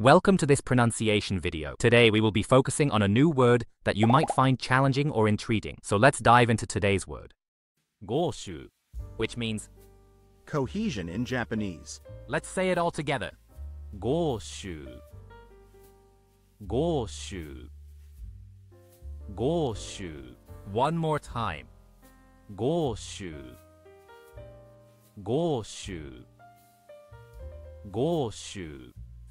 Welcome to this pronunciation video. Today we will be focusing on a new word that you might find challenging or intriguing. So let's dive into today's word. gasshuu, which means Cohesion in Japanese. let's say it all together. gasshuu. gasshuu. gasshuu. One more time. gasshuu. gasshuu. gasshuu.